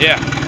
Yeah.